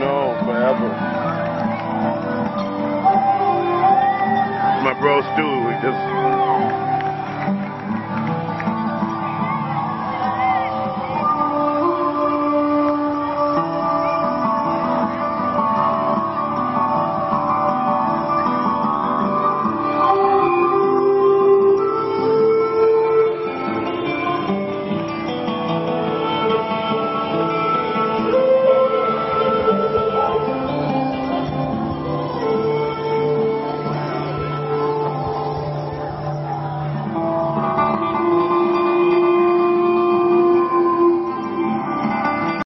know, forever. My bro Stu, we just